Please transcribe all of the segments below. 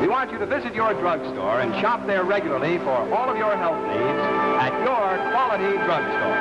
We want you to visit your drugstore and shop there regularly for all of your health needs at your quality drugstore.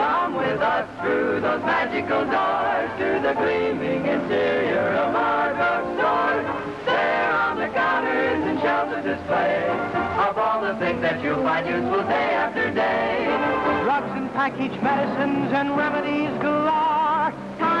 Come with us through those magical doors to the gleaming interior of our drugstore. There on the counters and shelves of display of all the things that you'll find useful day after day. Drugs and packaged medicines and remedies galore.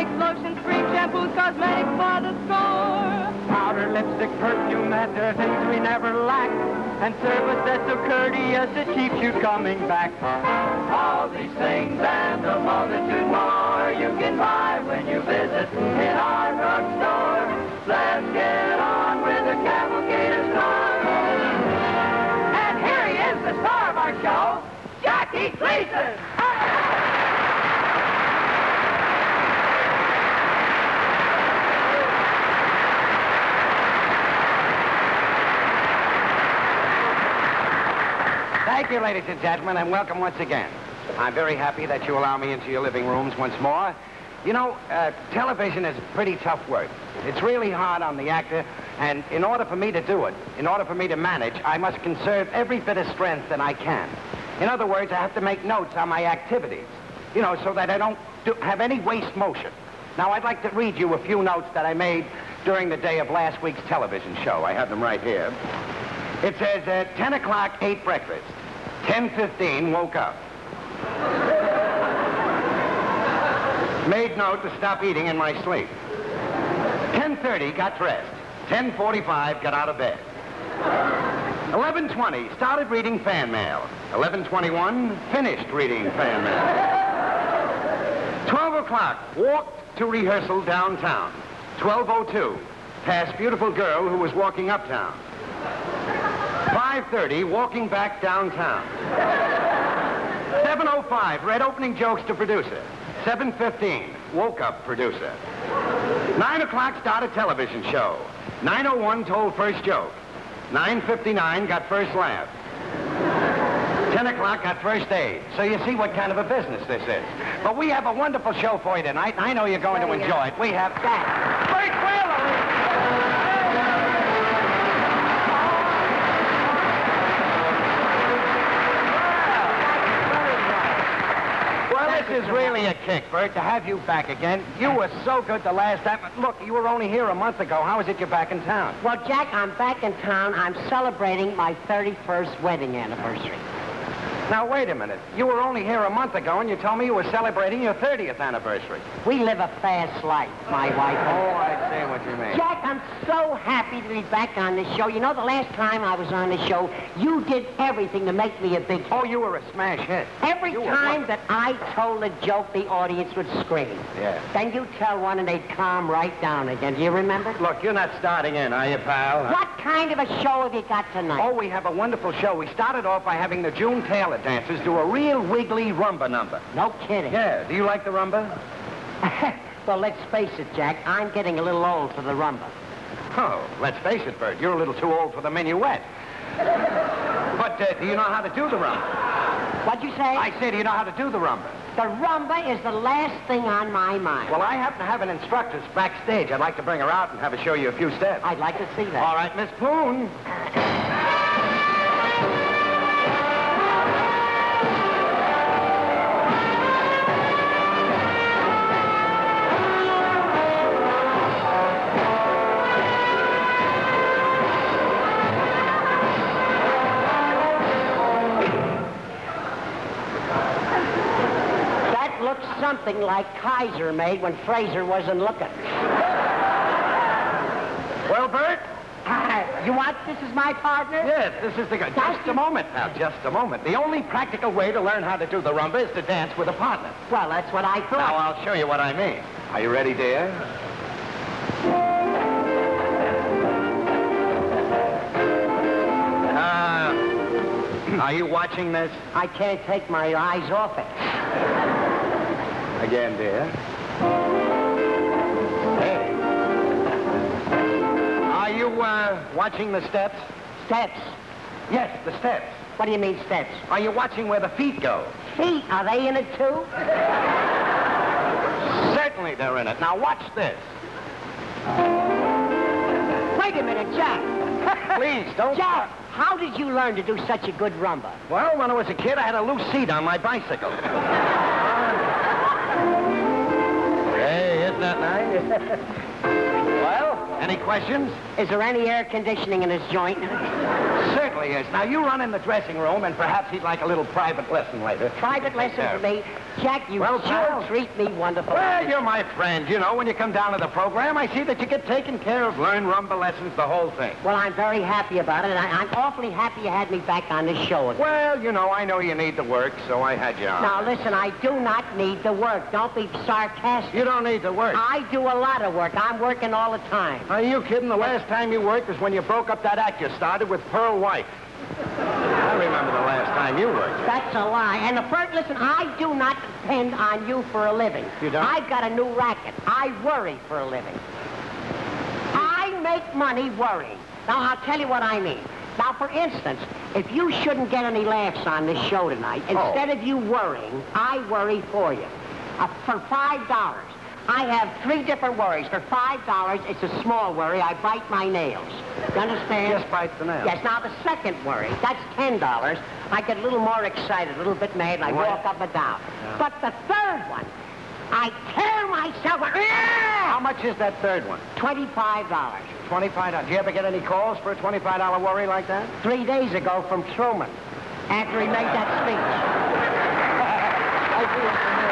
Tonics, lotions, cream, shampoos, cosmetics for the score. Powder, lipstick, perfume, that are things we never lack. And service that's so courteous it keeps you coming back. All these things and a multitude more you can buy when you visit in our drugstore. Let's get on with the cavalcade of stars. And here he is, the star of our show, Jackie Gleason. Thank you, ladies and gentlemen, and welcome once again. I'm very happy that you allow me into your living rooms once more. You know, uh, television is pretty tough work. It's really hard on the actor, and in order for me to do it, in order for me to manage, I must conserve every bit of strength that I can. In other words, I have to make notes on my activities, you know, so that I don't do, have any waste motion. Now, I'd like to read you a few notes that I made during the day of last week's television show. I have them right here. It says, uh, 10 o'clock, ate breakfast. 10.15, woke up. Made note to stop eating in my sleep. 10.30, got dressed. 10.45, got out of bed. 11.20, started reading fan mail. 11.21, finished reading fan mail. 12 o'clock, walked to rehearsal downtown. 12.02, passed beautiful girl who was walking uptown. 5.30, walking back downtown. 7.05, read opening jokes to producer. 7.15, woke up producer. 9 o'clock, started television show. 9.01, told first joke. 9.59, got first laugh. 10 o'clock, got first aid. So you see what kind of a business this is. But we have a wonderful show for you tonight, and I know you're going to enjoy it. We have that. Kick, Bert, to have you back again. You were so good the last time. Look, you were only here a month ago. How is it you're back in town? Well, Jack, I'm back in town. I'm celebrating my 31st wedding anniversary. Now, wait a minute. You were only here a month ago, and you told me you were celebrating your 30th anniversary. We live a fast life, my wife. Oh, I. See what you mean. Jack, I'm so happy to be back on this show. You know, the last time I was on the show, you did everything to make me a big Oh, you were a smash hit. Every You time that I told a joke, the audience would scream. Yeah. Then you tell one and they'd calm right down again. Do you remember? Look, you're not starting in, are you, pal? What kind of a show have you got tonight? Oh, we have a wonderful show. We started off by having the June Taylor dancers do a real wiggly rumba number. No kidding. Yeah, do you like the rumba? well, let's face it, Jack. I'm getting a little old for the rumba. Oh, let's face it, Bert, you're a little too old for the minuet. But uh, do you know how to do the rumba? What'd you say? I say, do you know how to do the rumba? The rumba is the last thing on my mind. Well, I happen to have an instructor backstage. I'd like to bring her out and have her show you a few steps. I'd like to see that. All right, Miss Poon. something like Kaiser made when Frazer wasn't looking. Well, Bert? Uh, you want this is my partner? Yes, this is the guy. Just a moment now, just a moment. The only practical way to learn how to do the rumba is to dance with a partner. Well, that's what I thought. Now, I'll show you what I mean. Are you ready, dear? Uh, are you watching this? I can't take my eyes off it. Again, dear. Hey. Are you, uh, watching the steps? Steps. Yes, the steps. What do you mean steps? Are you watching where the feet go? Feet, are they in it too? Certainly they're in it. Now watch this. Wait a minute, Jack. Please, don't... Jack, how did you learn to do such a good rumba? Well, when I was a kid, I had a loose seat on my bicycle. That nice? well, any questions? Is there any air conditioning in this joint? Certainly is. Now, you run in the dressing room, and perhaps he'd like a little private lesson later. Private lesson for me? Jack, you Well, sure pal. treat me wonderful. Well, you're my friend. You know, when you come down to the program, I see that you get taken care of, learn rumba lessons, the whole thing. Well, I'm very happy about it, and I, I'm awfully happy you had me back on the show again. Well, you know, I know you need the work, so I had you on. Now, listen, I do not need the work. Don't be sarcastic. You don't need the work. I do a lot of work. I'm working all the time. Are you kidding? The last time you worked was when you broke up that act you started with Pearl White. I remember the last time you worked. That's a lie. And the first, listen, I do not depend on you for a living. You don't? I've got a new racket. I worry for a living. I make money worrying. Now, I'll tell you what I mean. Now, for instance, if you shouldn't get any laughs on this show tonight, Oh. instead of you worrying, I worry for you. Uh, for five dollars. I have three different worries. For five dollars, it's a small worry. I bite my nails. You understand? Just bite the nail. Yes, now the second worry, that's ten dollars. I get a little more excited, a little bit mad, and I Right. walk up and down. Yeah. But the third one, I tear myself. How much is that third one? Twenty-five dollars. Twenty-five dollars. Do you ever get any calls for a twenty-five dollar worry like that? Three days ago from Truman, after he made that speech. I do it for me.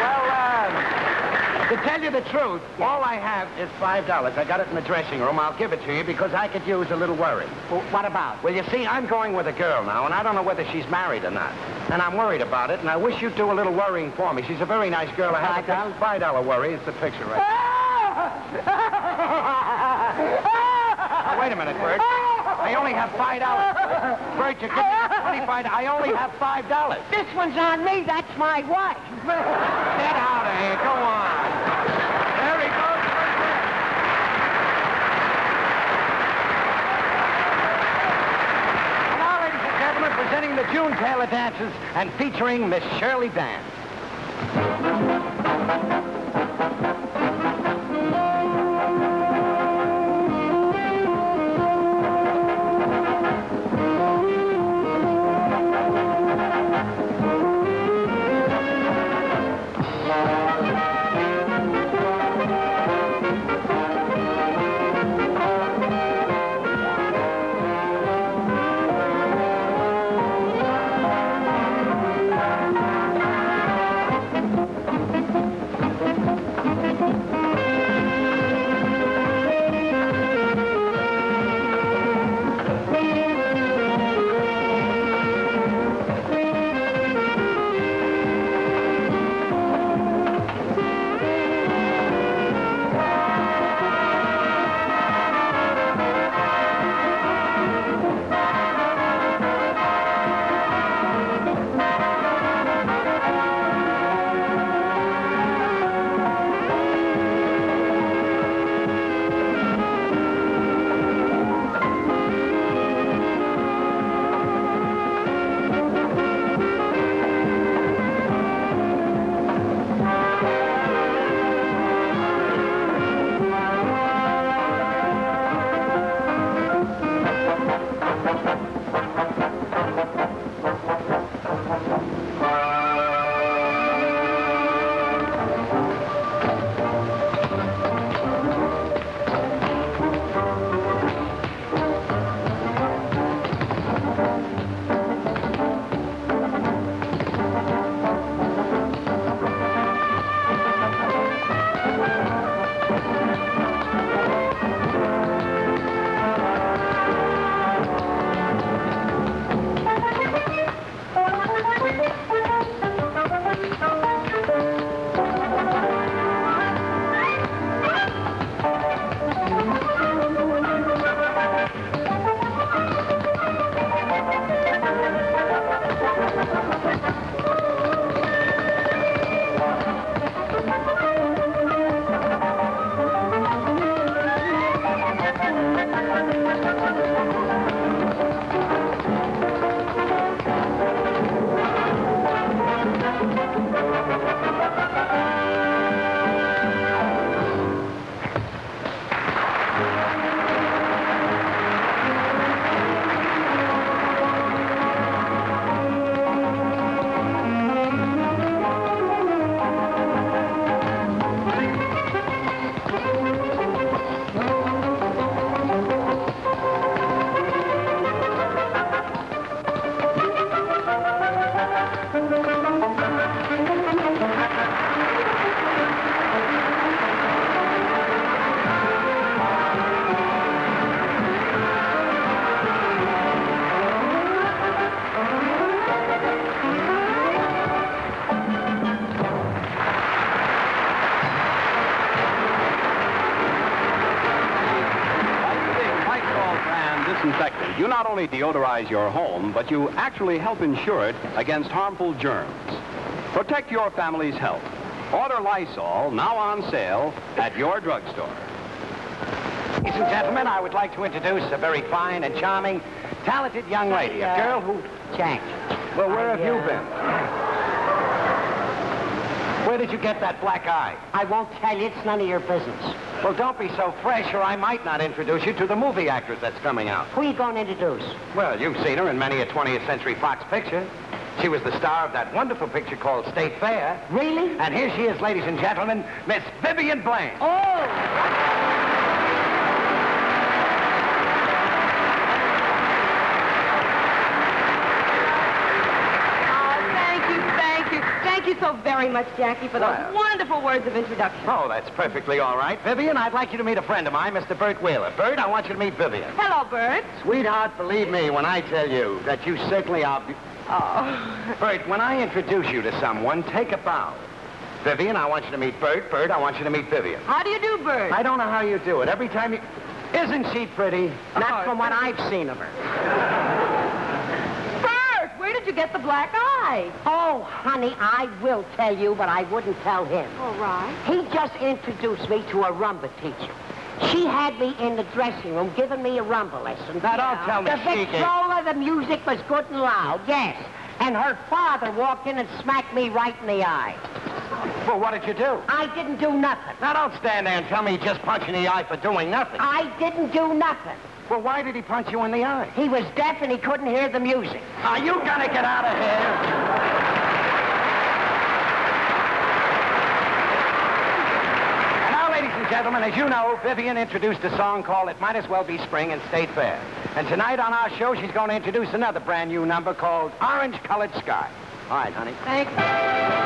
Well, uh, to tell you the truth, all I have is five dollars. I got it in the dressing room. I'll give it to you because I could use a little worry. Well, what about? Well, you see, I'm going with a girl now, and I don't know whether she's married or not. And I'm worried about it, and I wish you'd do a little worrying for me. She's a very nice girl. I have Five dollars? a five dollar worry. It's the picture right ah! Now, wait a minute, Bert. I only have five dollars. Bert, you me twenty-five. I only have five dollars. This one's on me. That's my wife. Get out of here. Go on. There he goes. And now, ladies and gentlemen, presenting the June Taylor Dances and featuring Miss Shirley Dance. Only deodorize your home, but you actually help insure it against harmful germs. Protect your family's health. Order Lysol, now on sale, at your drugstore. Ladies and gentlemen, I would like to introduce a very fine and charming, talented young lady, a girl who... Jack. Well, where I, have you uh, been? Where did you get that black eye? I won't tell you. It's none of your business. Well, don't be so fresh, or I might not introduce you to the movie actress that's coming out. Who are you going to introduce? Well, you've seen her in many a 20th Century Fox picture. She was the star of that wonderful picture called State Fair. Really? And here she is, ladies and gentlemen, Miss Vivian Blaine. Oh! Oh, thank you, thank you. Thank you so very much, Jackie, for those Well. wonderful words of introduction. Oh, that's perfectly all right. Vivian, I'd like you to meet a friend of mine, Mr. Bert Wheeler. Bert, I want you to meet Vivian. Hello, Bert. Sweetheart, believe me when I tell you that you certainly are... Oh. Bert, when I introduce you to someone, take a bow. Vivian, I want you to meet Bert. Bert, I want you to meet Vivian. How do you do, Bert? I don't know how you do it. Every time you... Isn't she pretty? Not oh. from what I've seen of her. Bert, where did you get the black eye? Oh, honey, I will tell you, but I wouldn't tell him. All right. He just introduced me to a rumba teacher. She had me in the dressing room giving me a rumba lesson. Now, don't tell me The she gave... Victrola, the music was good and loud, yes. And her father walked in and smacked me right in the eye. Well, what did you do? I didn't do nothing. Now, don't stand there and tell me you just punched in the eye for doing nothing. I didn't do nothing. Well, why did he punch you in the eye? He was deaf and he couldn't hear the music. Are you gonna get out of here? And now, ladies and gentlemen, as you know, Vivian introduced a song called It Might As Well Be Spring in State Fair. And tonight on our show, she's going to introduce another brand new number called Orange Colored Sky. All right, honey. Thank